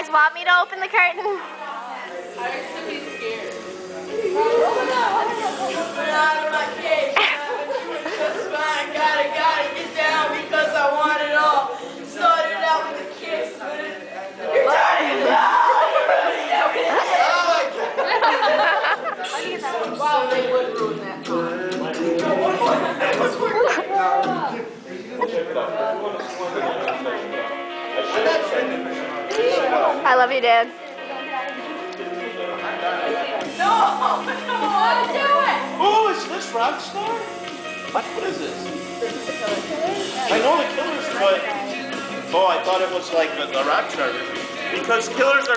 guys want me to open the curtain? I love you, Dad. No, no, do it. Oh, is this Rockstar? What, what is this? I know the Killers, but oh, I thought it was like the, the Rockstar. Because Killers are.